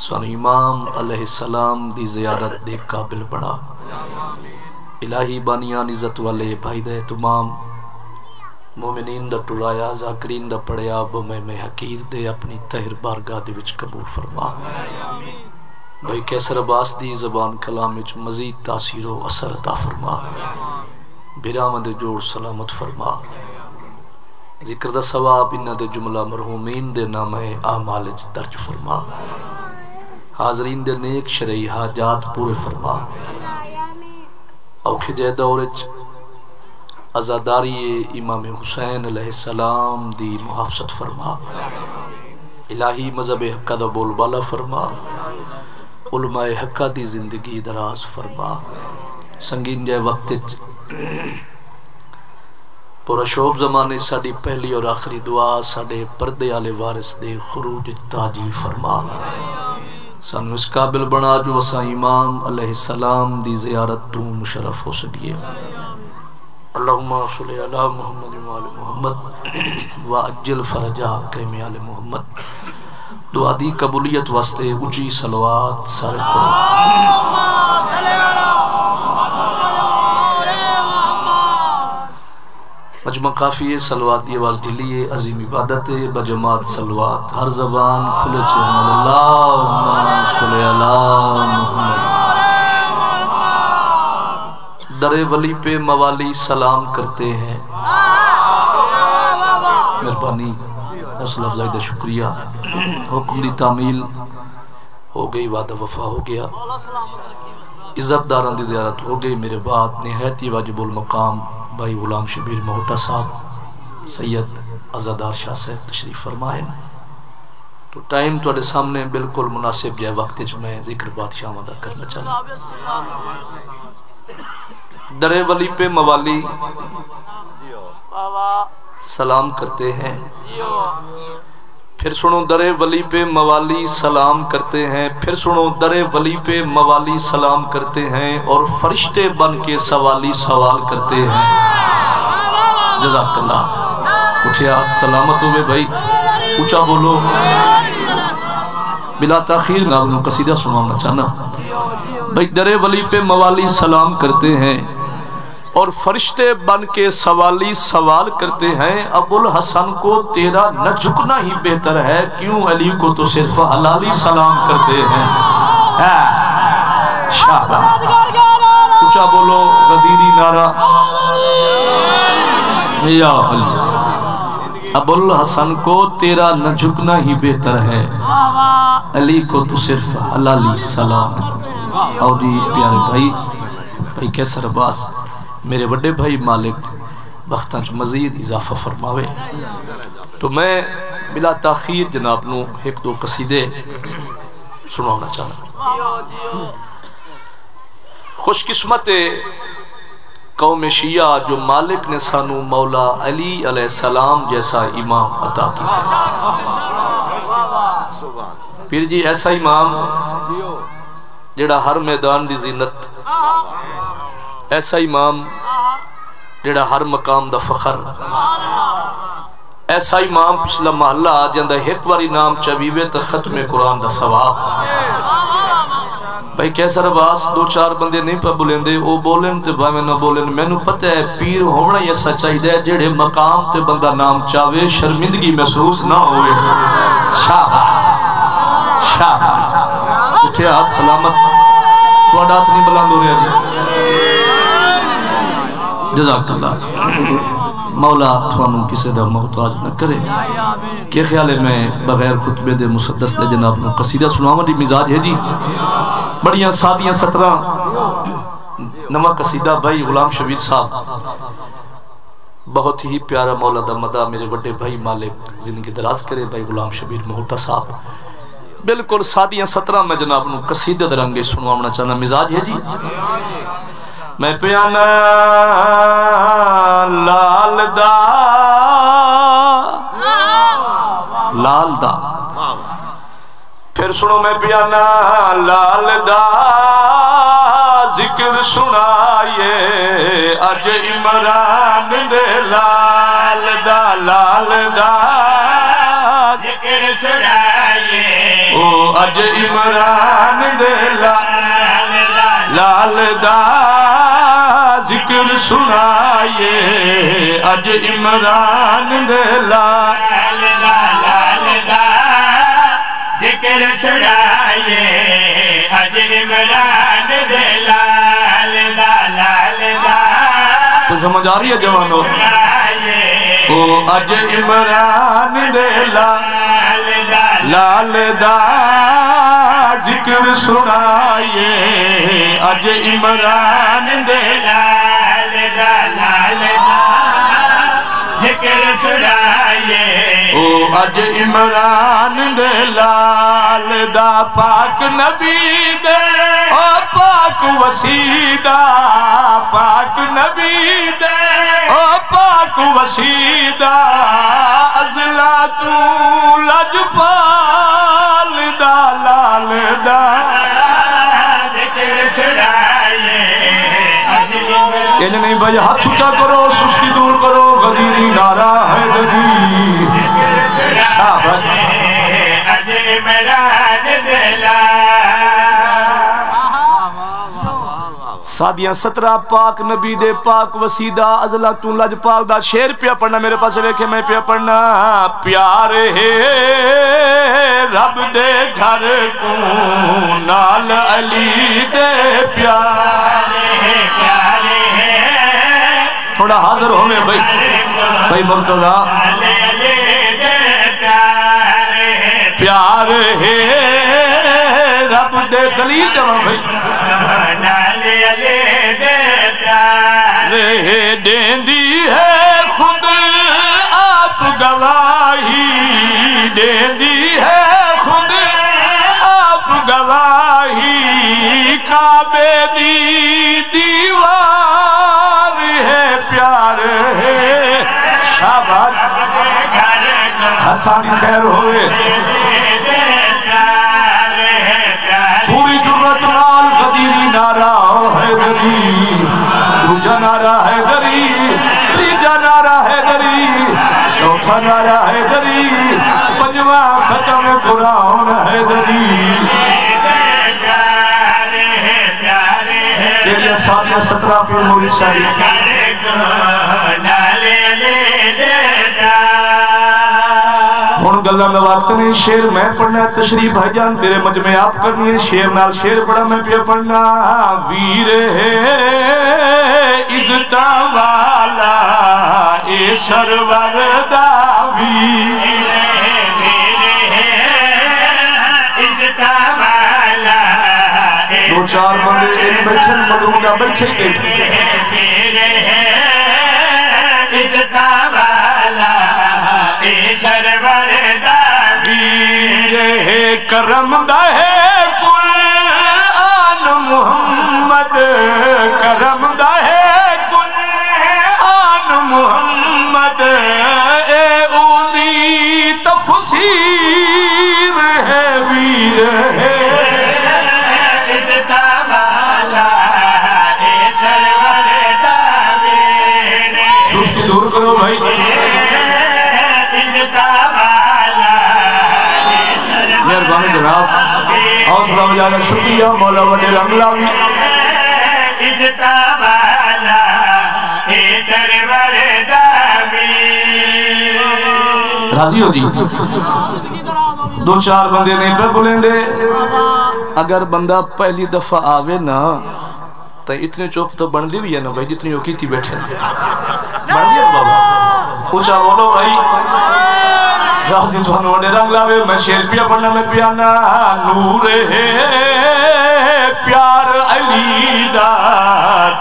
سن امام علیہ السلام دی زیارت دے قابل بڑا الہی بانیان عزت والے بھائی دے تمام، مومنین دا ٹلایا ذاکرین دا پڑیا بمے میں حقیر دے اپنی تہر بارگاہ دے وچ قبول فرما۔ بھائی کیسر عباس دی زبان کلام وچ مزید تاثیر و اثر عطا فرما۔ برامد جوڑ سلامت فرما۔ ذکر دا ثواب انہ دے جملہ مرحومین دے نام ہے آمال درج فرما۔ حاضرین دے نیک شرعی حاجات پورے فرما۔ اوکھے جے دورج ازاداری امام حسین علیہ السلام دی محافظت فرما۔ الہی مذہب حقہ دا بول بالا فرما۔ علماء حقہ دی زندگی دراز فرما۔ سنگین جائے وقت پورا شوب زمانے ساڑی پہلی اور آخری دعا ساڑے پردے آلے وارث دے خروج تاجی فرما۔ سانو اس قابل بنا جو اسا امام علیہ السلام دی زیارت تو مشرف ہو سکیے۔ اللہم صلی علی محمد و آل محمد و اجل فرجا قیم آل محمد۔ دعا دی قبولیت واسطے اجی سلوات سر کرو۔ مجمع کافی ہے سلوات دی آواز ڈھلی ہے عظیم عبادت ہے۔ بجماعت سلوات ہر زبان کھلے چہن اللہ صلی اللہ محمد در ولی پہ موالی سلام کرتے ہیں۔ مہربانی حوصلہ افزائی دا شکریہ۔ حکم دی تعمیل ہو گئی، وعدہ وفا ہو گیا۔ عزت داران دی زیارت ہو گئی۔ میرے بعد نہایتی واجب المقام۔ بھائی غلام شبیر مہوٹا صاحب، سید ازادار شاہ صاحب تشریف فرمائیں تو ٹائم توڑے سامنے بالکل مناسب جائے وقت جو میں ذکر بادشاہ مدہ کرنا چاہتا درے ولی پہ موالی سلام کرتے ہیں۔ پھر سنو در ولی پہ موالی سلام کرتے ہیں، پھر سنو در ولی پہ موالی سلام کرتے ہیں اور فرشتے بن کے سوالی سوال کرتے ہیں۔ جزاک اللہ اٹھے ہاتھ سلامت ہوئے بھائی۔ اچھا بولو۔ بلا تاخیر میں قصیدہ سنانا چاہنا۔ بھائی در ولی پہ موالی سلام کرتے ہیں۔ اور فرشتے بن کے سوالی سوال کرتے ہیں، ابو الحسن کو تیرا نہ جھکنا ہی بہتر ہے، کیوں علی کو تو صرف حلالی سلام کرتے ہیں؟ شاہبہ بولو، غدیری نارا یا علی، ابو الحسن کو تیرا نہ جھکنا ہی بہتر ہے۔ علی کو تو صرف حلالی سلام۔ اور پیارے بھائی بھائی کیسر عباس میرے وڈے بھائی مالک بختانچ مزید اضافہ فرماوے۔ تو میں بلا تاخیر جناب نو ایک دو قصیدے سناونا چاہنا خوش قسمت قوم شیعہ جو مالک نے سانو مولا علی علیہ السلام جیسا امام عطا کی پھر جی ایسا امام جڑا ہر میدان دی زینت ایسا امام جڑا ہر مقام دا فخر۔ ایسا امام پچھلا محلہ آ جاندہ ایک واری نام چویوے تا ختم قرآن دا ثواب۔ بھائی کیسا رباس دو چار بندے نہیں پہ بولیں دے، او بولیں تے بھائی میں نہ بولیں میں نو پتہ ہے، پیر ہونا یہ سچائی دے جڑے مقام تے بندہ نام چاوے شرمندگی محسوس نہ ہوئے شاہ شاہ۔ اٹھے ہاتھ سلامت تو اڈات نہیں بلند ہو رہا جی جزاک اللہ. مولا تھوانوں کسے دا محتاج نہ کرے. کہ خیال ہے میں بغیر خطبے دے مسدس دے جناب نو قصیدہ سناواں دی مزاج ہے جی. بڑیاں سادیاں سترہ نمہ قصیدہ بھائی غلام شبیر صاحب. بہت ہی پیارا مولا دا مدہ میرے وڈے بھائی مالک زندگی دراز کرے بھائی غلام شبیر مہوٹا صاحب. بالکل سادیاں سترہ میں جناب نو قصیدہ درنگے سنوانا چاہنا مزاج ہے جی. میں پیانا لال دا۔ لال دا۔ پھر سنو میں پیانا لال دا۔ ذکر سنائیے اج عمران دے لال دا لال دا۔ ذکر سنائیے۔ او اج عمران دے لال دا ذکر سنائیے اج عمران دے لال دا ذکر سنائیے اج عمران دے لال دا لال دا تو سمجھ آ رہی ہے جوانو او اج عمران دے لال لال دا ذکر سنائیے اج عمران دے لال دا لال دا ذکر سنائیے او اج عمران دے لال دا پاک نبی دے۔ او پاک وسیدہ، پاک نبی دے۔ او پاک وسیدہ، ازلا تو لج پال دا لال دا۔ ذکر سنائیے اج یہ نہیں بھائی، ہاتھ اٹھا کرو، سستی دور کرو غدیری نعرہ ہے دلی اج عمران سادیاں سترہ پاک نبی دے پاک وسیدہ ازلا تو لج پاک دا شیر پیا پڑھنا میرے پاس ویکھے میں پیا پڑھنا پیار ہے رب دے گھر کو نال علی دے پیار پیارے ہیں تھوڑا حاضر ہو میں بھائی بھائی مرتضی پیار ہے رب دے دلیل جمع بھائی نالے لے دے پیارے رہ دیندی ہے خود آپ گواہی دیندی ہے خود آپ گواہی کعبے دی دیوار ہے پیار ہے شاباش ہتھانی خیر ہوئے ہے دری دوجا نارا ہے دری تیجا نارا ہے دری چوتھا نارا ہے دری پنجواں ختم قرآن ہے دری پیارے ہیں پیارے ہیں تیری سالیاں سترہ پیر موری شاہی گھر کو نالے لے دے پیارے ہون گلہ میں وقت نہیں شیر میں پڑھنا ہے تشریف بھائی جان تیرے مجمع آپ کرنی ہے شیر نال شیر پڑھا میں پیا پڑھنا ویر ہے عزتا کرم دا ہے قرآن محمد کرم دا ہے قرآن محمد اے اولی تفسیر ہے ویر ہے سستی دور کرو بھائی حوصلہ بجانا شکریہ مولا وڈے رنگ لاوی راضی ہو جی دو چار بندے نہیں پہ بولیں دے. اگر بندہ پہلی دفعہ آوے نا تو اتنے چوپ تو بن دی بھی ہے نا بھائی جتنی اوکی تھی بیٹھے۔ بن دی ہے بابا۔ اچھا بولو بھائی۔ راضی تو وڈے رنگ لاوے میں شیر پیا پڑھنا میں پیانا نور ہے پیار علی دا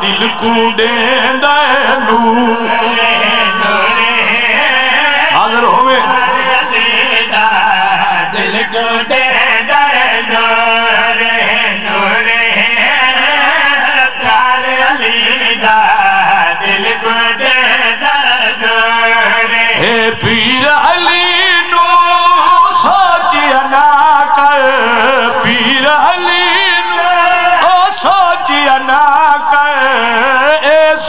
دل کو دیندا ہے نور حاضر کر اے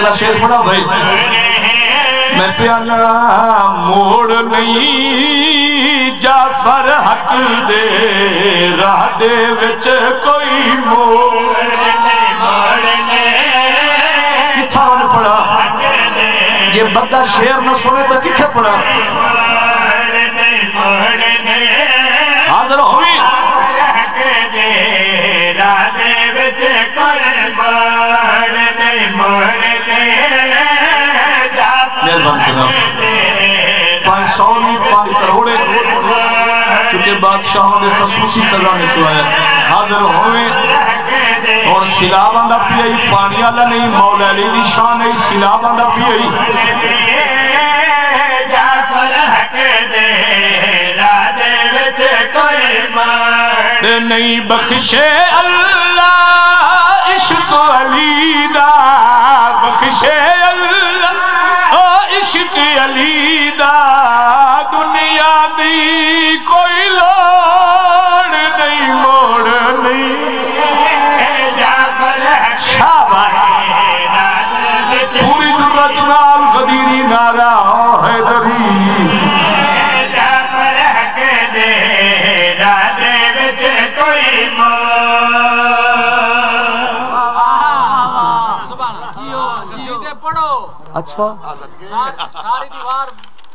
اگلا شیر پڑھا بھائی۔ میں پیالا موڑ نہیں، جعفر حق دے، راہ دے وچ کوئی موڑ۔ کتھا ان پڑھا؟ یہ بندہ شیر نہ سنے تو کتھے پڑھا؟ حاضر ہوئی راہ دے وچ کوئی مہربان جناب پانچ سو پانچ کروڑے۔ چونکہ بادشاہوں نے خصوصی کرانے تو حاضر ہوئے۔ اور سلاب آندہ پی آئی، پانی آلہ نہیں، مولا علی دی شان ہے سلاب آندہ پی آئی۔ نہیں بخشے اللہ عشق علی دا۔ بخشے اللہ او عشق علی دا۔ دنیا دی کوئی اچھا۔ ساری دیوار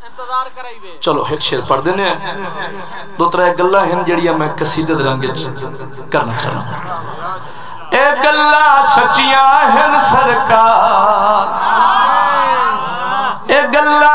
انتظار کرائی دے۔ چلو ایک شیر پڑھ دینے۔ دو ترہ گلہ ہیں جڑیاں میں قصیدت رنگ کرنا چاہنا اے گلہ سچیاں ہیں سرکار۔ اے گلہ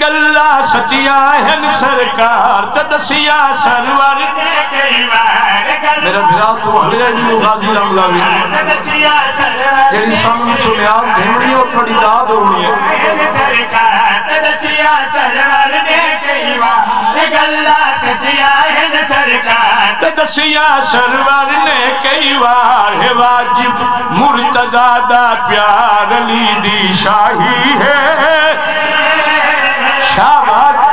گلہ سچیاں ہیں سرکار تے دسیاں سرور میرا بھرا تو ہلیا جی غازی رام لاوی تدسیا جیڑی سامنے تو نیاز گھمڑی اور تھوڑی داد ہونی ہے۔ سرکار تدسیا سرور نے کے بار گلا سچیا ہے سرکار تے دسیاں سرور نے کئی وار ہے۔ واجب مرتضی دا پیار علی دی شاہی ہے۔ شاباش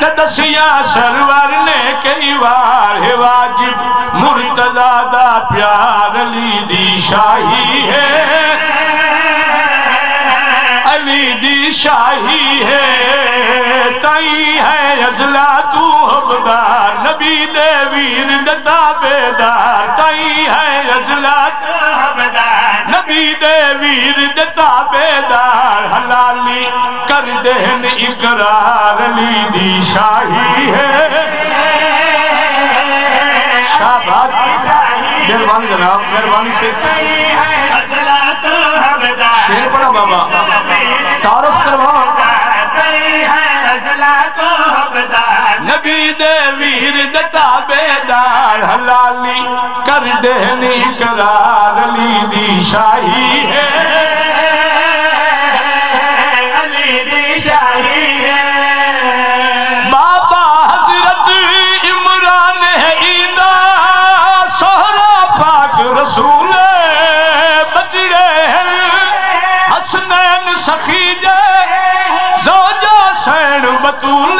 تے دسیاں سرور نے کئی وار ہے واجب مرتضی دا پیار علی دی شاہی ہے علی دی شاہی ہے تائی ہے ازلا تو حبدار نبی دے ویر دتا بیدار تائی ہے ازلا تو نبی دے ویر دتا بیدار حلالی کر دہن اقرار علی دی شاہی ہے۔ شابات مہربانی جناب، مہربانی سے۔ شیر پڑا بابا، تعارف کروا۔ نبی دے ویر دتا بیدار حلالی کر دہنی قرار علی دی شاہی ہے بابا حضرت عمران ہے ایدہ سہرا پاک رسول بچڑے ہیں حسنین سخی جے زوجہ سین بطول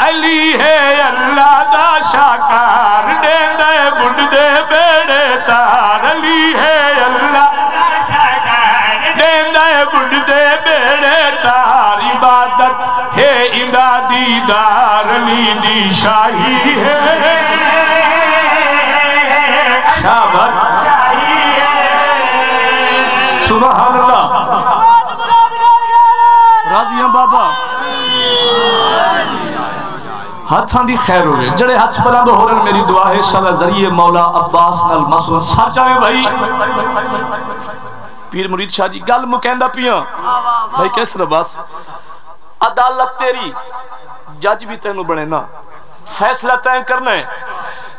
علی ہے اللہ دا شاکار دے دے بڑھ دے بیڑے تار علی ہے اللہ دے دے بڑھ دے بیڑے تار عبادت ہے امدادی دار علی دی شاہی ہے ہاتھاں دی خیر ہوئے۔ جڑے ہاتھ بلند ہو رہے میری دعا ہے شالا ذریعے مولا عباس نال مسعود سر جائے بھائی۔ پیر مرید شاہ جی گل مکیندہ پیاں۔ بھائی، کیس رباس عدالت تیری جج بھی تینوں بنے نا۔ فیصلہ تین کرنا ہے۔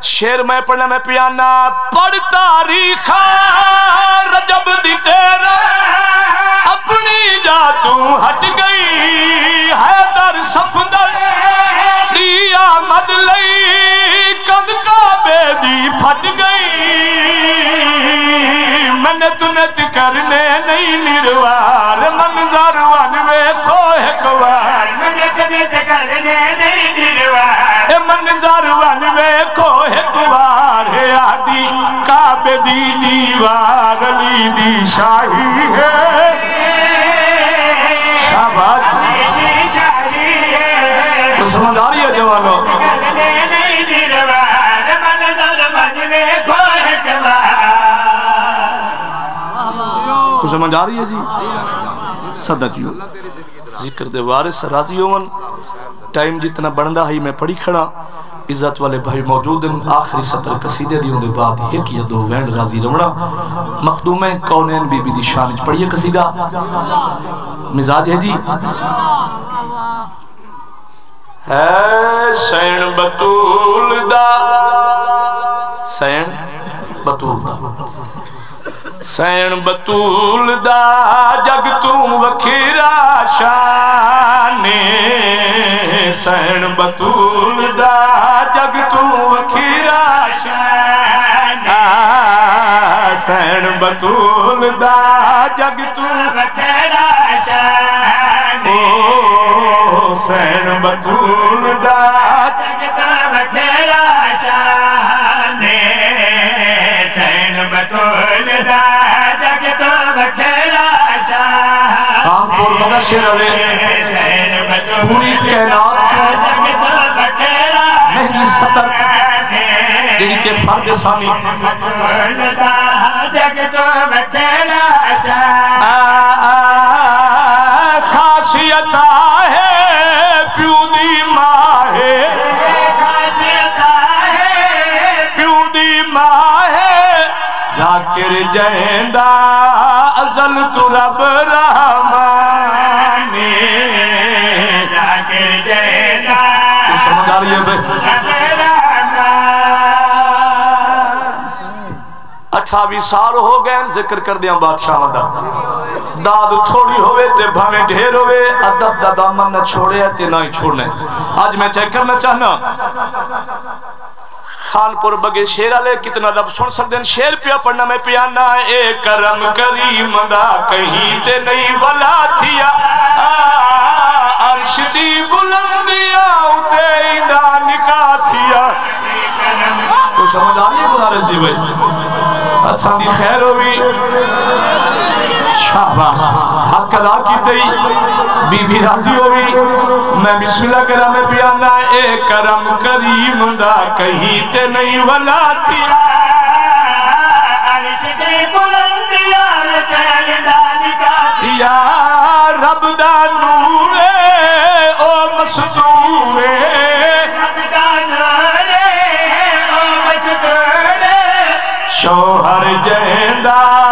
شیر میں پڑھنا، میں پیانا، پڑھ تاریخ رجب دی تیرا اپنی جا تو ہٹ گئی حیدر صفدر دی آمد لئی کند کعبے دی پھٹ گئی منت نت کرنے نہیں نروار منظر ون ویکھو ایک وار منت نت کرنے نہیں نروار اے منظر ون ویکھو ایک وار ہے آدی کعبے دی دیوار علی دی شاہی ہے کو سمجھ آ رہی ہے جی؟ صدق یو ذکر دے وارث، راضی ہوون ٹائم جتنا بندا ہے، میں پڑھی کھڑا۔ عزت والے بھائی موجود ہیں۔ آخری سطر قصیدے دیوں دے بعد ایک یا دو وینڈ راضی رونا مخدوم کونین بی بی دی شان وچ پڑھیے قصیدہ۔ مزاج ہے جی؟ ہے سین بطول دا۔ سین بطول دا۔ سین بطول دا جگ تم وکھیرا شانے سین بطول دا جگ تم وکھیرا شانے سین بطول دا جگ تم او سین بطول دا کانپور مدشر علی پوری کائنات مہنگی سطر جنہی کے فرد سامی خاصیت ذاکر جہندہ ازل تو رب رحمانی تو سمجھ آ رہی ہے بھائی؟ اٹھاوی سال ہو گئے ذکر کر دیا بادشاہ دا۔ داد تھوڑی ہوئے تے بھامے ڈھیر ہوئے، ادب دا دامن نہ چھوڑے تے نہ ہی چھوڑنے۔ آج میں چیک کرنا چاہنا۔ خانپور بگے شیر آلے کتنا رب سن سکتے ہیں؟ شیر پیا پڑھنا میں پیا پیانا اے کرم کریم دا کہیں تے نہیں بلا تھیا۔ عرش دی بلندیا اتے ایدہ نکا تھیا۔ تو سمجھ آ رہی ہے گزارش دی بھائی؟ اتھا دی خیر ہوئی۔ شاباش، حق ادا کی تئی بی بی راضی ہوئی۔ میں بسم اللہ کرا پیانا اے کرم کریم دا کہیں تے نہیں ولا تھیا۔ تھیا، رب دا نور او مستور رب دا نور او مصدور شوہر جہندہ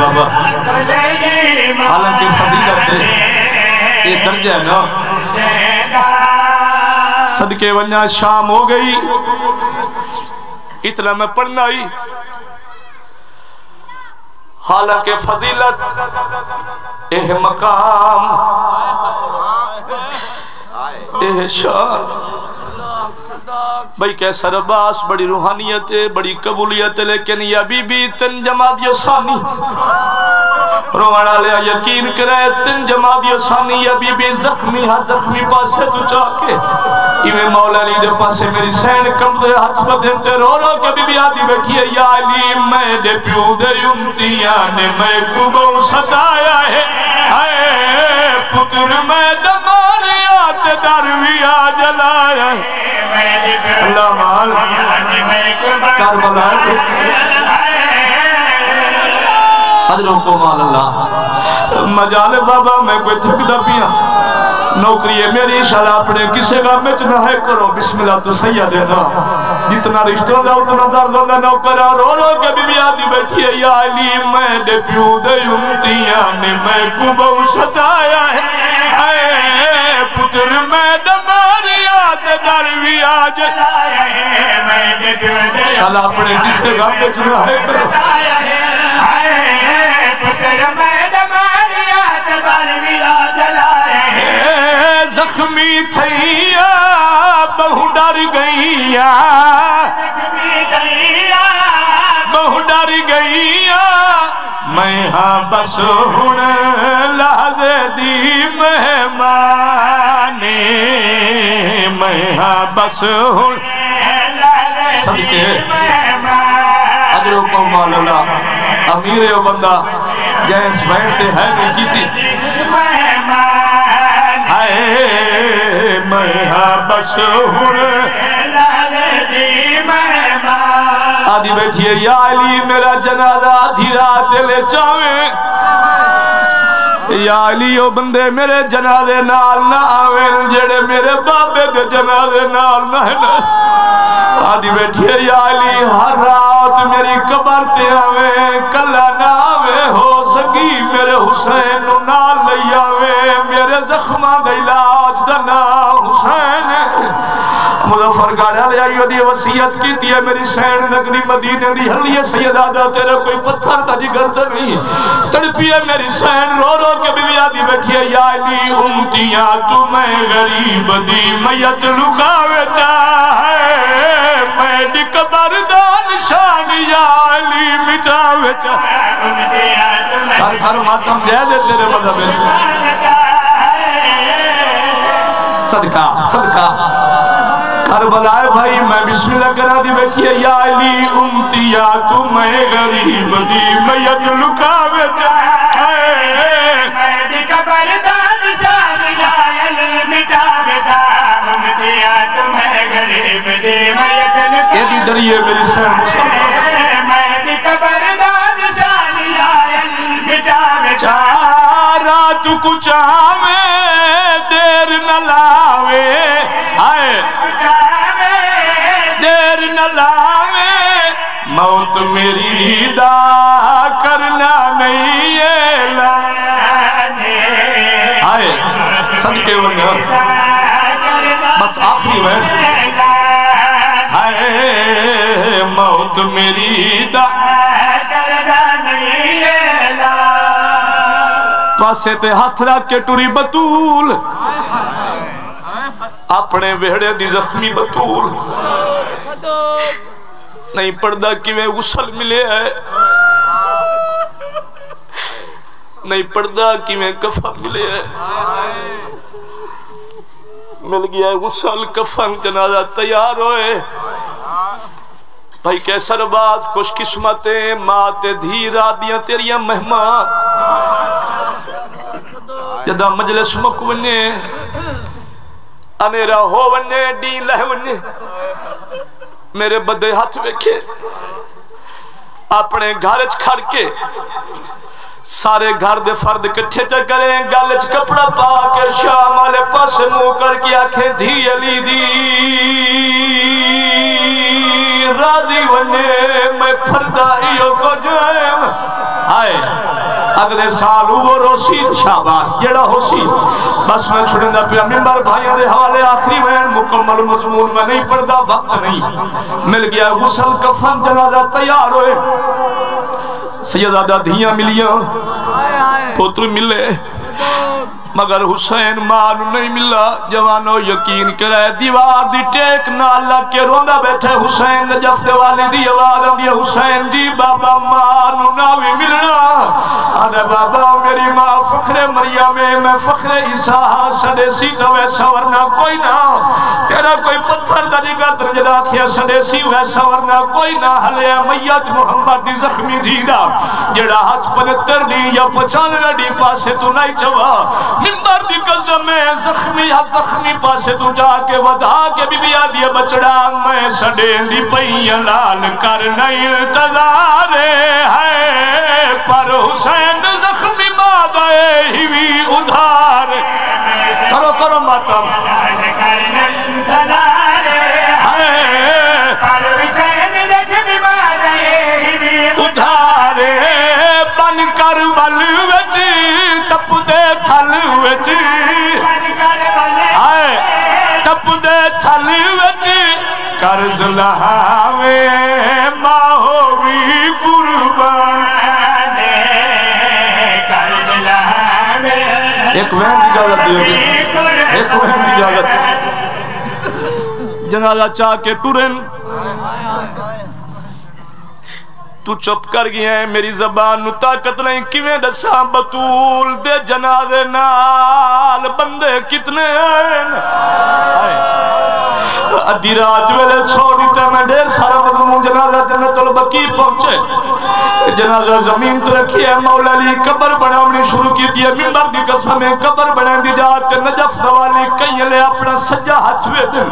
بابا۔ کل ایمان حالانکہ فضیلت ہے، یہ درجہ ہے نا۔ صدقے ونیا شام ہو گئی۔ اتنا میں پڑھنا ہی۔ حالانکہ فضیلت اہ مقام اہ شان۔ بھائی کیسا رباس، بڑی روحانیت ہے، بڑی قبولیت ہے، لیکن یا بی بی تن جماعت ثانی روانا لیا یقین کرے تن جماعت ثانی یا بی بی زخمی ہاتھ زخمی پاسے تو چاکے ایویں مولا علی دے پاسے میری سین کم دے ہاتھ بدھن تے رو رو کے بی بی آدھی بیٹھی ہے۔ یا علی، میں دے پیو دے امتیاں نے میں کبھو ستایا ہے۔ اے پتر میں دماریات درویا جلایا ہے۔ اللہ مال کربلا حضروں کو مال اللہ۔ مجال بابا میں کوئی تھک دا پیا۔ نوکری ہے میری انشاءاللہ اپنے کسے گا میں چنہ ہے کرو۔ بسم اللہ تو سیدہ دینا جتنا رشتہ دا اتنا درد دا نوکرہ رو رو کے بی بی آدھی بیٹھی ہے۔ یا علی میں دے پیو دے امتیاں نے میں کو بہو ستایا ہے۔ اے پتر میں دماریات دروی آج شالا اپنے کسے گا میں چنہ ہے کرو۔ زخمی تھیا بہو ڈر گئیا بہو ڈر گئیا میں ہاں بس ہن لحظے دی مہمانی۔ میں ہاں بس ہن صدقے اجروں کو مولا امیر او بندہ۔ جیس بیٹھتے ہے نہیں کی تھی ہائے میں ہاں بس ہن آدھی بیٹھی ہے، یا علی، میرا جنازہ آدھی رات لے چاویں یا علی، او بندے، میرے جنازے نال نہ آویں جڑے میرے بابے دے جنازے نال نہ ہے آدھی بیٹھی ہے، یا علی، ہر رات میری قبر تے آویں کلا حسین نو نال لئی آویں میرے زخماں دا علاج دا نام حسین مظفر گاڑا لے آئی دی وسیعت کی دیا میری سین نگری مدینے دی حلی سید آدھا تیرے کوئی پتھر تا جگر تے نہیں۔ تڑپی ہے میری سین، رو رو کے بھی آدھی بیٹھی ہے، یا علی امتیاں، تو میں غریب دی میت لکاوے چاہے۔ میں ڈک بردان شان یا علی مٹاوے چاہے۔ ہر ہر ماتم جیسے تیرے مذہب صدقہ صدقہ۔ کربلائے بھائی، میں بسم اللہ کرا دی بیٹھی ہے۔ یا علی، امتی، یا امتیا تمہیں غریب دی میت لکاوے چاہے یہ بھی ڈریے میری سہن۔ رات کچھ آوے دیر نہ لاوے۔ آئے دیر نہ لاوے۔ موت میری دا کرنا نہیں ہے، لانے۔ آئے صدقے ونگا بس آخری وین آئے موت میری دا پاسے تے ہاتھ رکھ کے ٹوری بطول اپنے ویڑے دی زخمی بطول نہیں پڑھدا کیویں غسل ملے ہے؟ نہیں پڑھدا کیویں کفن ملے ہے؟ مل گیا غسل کفن، جنازہ تیار ہوئے۔ بھائی کیسر بات خوش قسمتیں، ماں تے دھی رادیاں تیریاں مہمان جدا مجلس مک ونے انیرا ہو ونے، ڈی لہ ونے۔ میرے بدے ہاتھ ویکھے، اپنے گھر کھڑ کے سارے گھر دے فرد کٹھے چا کریں گل چ کپڑا پا کے شام والے پاس منہ کر کے آکھیں دھی علی دی۔ راضی ونے، میں پھردا ایو کو جائم آئے اگلے سال وہ روسی شاباش جڑا ہوسی بس میں چھڑیں دا پیا ممبر بھائیوں دے حوالے آخری وین مکمل مضمون میں نہیں پڑھدا وقت نہیں مل گیا غسل کفن جنازہ تیار ہوئے سیدادہ دھیاں ملیاں پوتر ملے مگر حسین ماں نہیں ملا۔ جوانو یقین کرے، دیوار دی ٹیک نال لگ کے روندا بیٹھے۔ حسین نجف دے والی دی آواز آندی حسین دی بابا ماں نو نہ بھی ملنا۔ آدھے بابا، میری ماں فخر مریم میں فخر عیسیٰ سڑے سی تو ویسا ورنہ کوئی نہ۔ تیرا کوئی پتھر دا نگاہ درجدہ کیا سڑے سی ویسا ورنہ کوئی نہ۔ حلے میت محمد دی زخمی دیدہ جڑا ہاتھ پنتر دی یا پچانوے دی پاسے تو نہیں چوا۔ ممبر دی قسم ہے زخمی یا زخمی پاسے تو جا کے ودا کے بی بی آدھی بچڑا میں سڑے دی پئی لال کر نہیں انتظار ہے۔ پر حسین زخمی مادائے ہی بھی ادھار۔ کرو کرو ماتم۔ ادھارے بن کر بل وچ تپ دے تھل وچ آئے تپ دے تھل وچ قرض لہاوے ماہو بھی قربان ایک وین کی اجازت دیو گی ایک وین کی اجازت جنازہ چاہ کے ٹورن تو چپ کر گیا ہے میری زبان، نو طاقت نہیں، کیویں دساں بطول دے جنازے نال؟ بندے کتنے ہیں؟ ادھی رات ویلے چھوڑی تے میں ڈیر سارا مضمون جنازہ جنت البقی پہنچے۔ جنازہ زمین تو رکھی ہے، مولا علی قبر بناونی شروع کی دی ممبر دی قسم ہے، قبر بنا دی جاتے نجف دوالی کئی لے اپنا سجا ہاتھ وے دن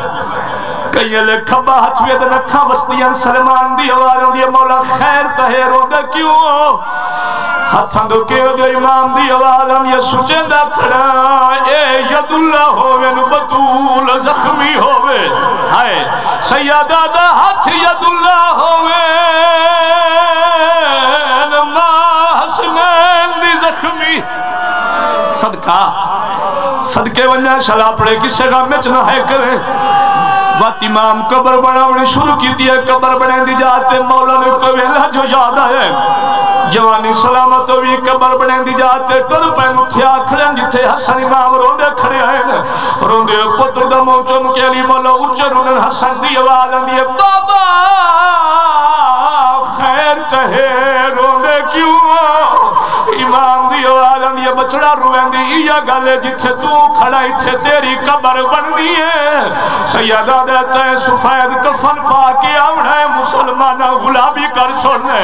کئی لے کھبا ہاتھ وے دن اکھا وسطیاں سلمان دی آواروں دی مولا خیر تہے رو دے کیوں؟ ہاتھاں دو کے دے امام دی آواروں یہ سچے دا کھڑا۔ اے ید اللہ ہوئے نو بطول زخمی ہوئے ہائے سیدہ دا ہاتھ ید اللہ ہوئے نما حسنین دی زخمی۔ صدقہ، صدقے ونیا شلا پڑے، کسے غم میں چنہ ہے کریں وقت امام قبر بناونی شروع کی دیئے قبر بنے دی جاتے مولا نے کوئلہ جو یاد ہے۔ جوانی سلامت ہوئی قبر بنے دی جاتے ٹر پین اٹھیا کھڑے جتھے حسن امام روندے کھڑے ہیں۔ روندے پتر دا موچن کے لی مولا اچھے روندے حسن دی آواز دیئے بابا خیر کہے۔ یہ بچڑا رویں دی یا گلے جتھے تو کھڑا تھے تیری قبر بننی ہے۔ سیدہ دیتا ہے سفید کفن پا کے آوڑا ہے مسلمانہ غلابی کر چھوڑنے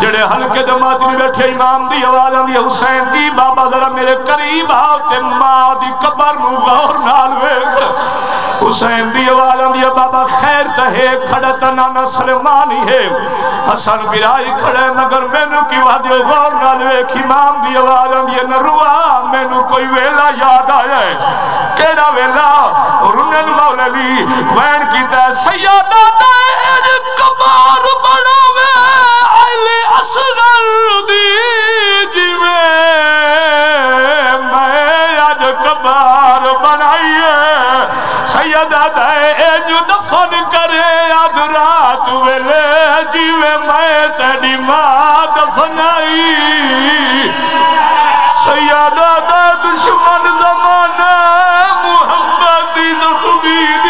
جڑے ہلکے جماعت میں بیٹھے، امام دی آواز دی حسین دی، بابا ذرا میرے قریب آؤ تے ماں دی قبر نو غور نال ویکھ۔ حسین دی آواز دی بابا، خیر تہے کھڑا تنانا سلمانی ہے۔ حسن برائی کھڑے، مگر میں نو کی وادی غور نال ویکھ، امام دی آواز دی نروا میں نو کوئی ویلا یاد آیا ہے۔ کیڑا ویلا؟ رنن مولی وین کیتا سیادہ دائج کبار بڑا رات ویلے جیوے میں تیری ماں دفنائی سیادہ دا دشمن زمانہ محمد دی زخمی